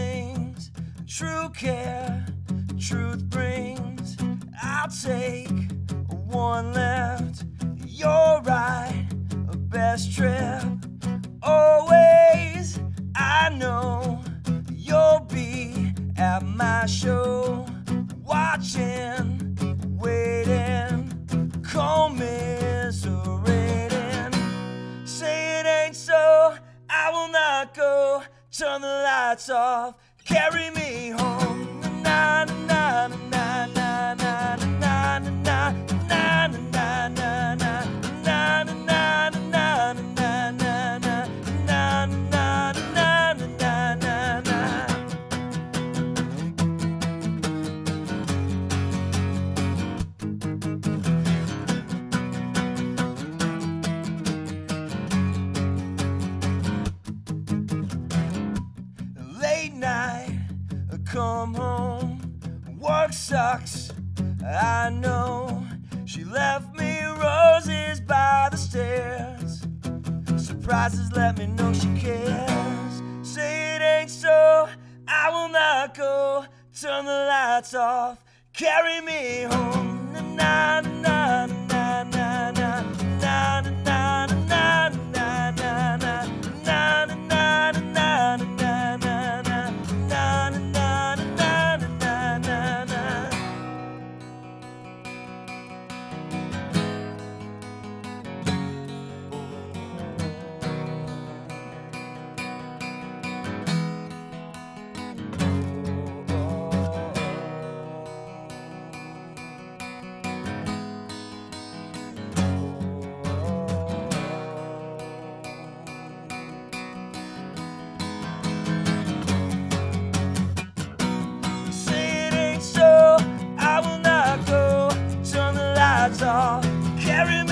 things. True care, truth brings. I'll take one left. You're right, best trip. Always, I know you'll be at my show watching. Turn the lights off, carry me home. Late night, I come home, work sucks, I know. She left me roses by the stairs. Surprises let me know she cares. Say it ain't so, I will not go. Turn the lights off, carry me home. odds are. carrying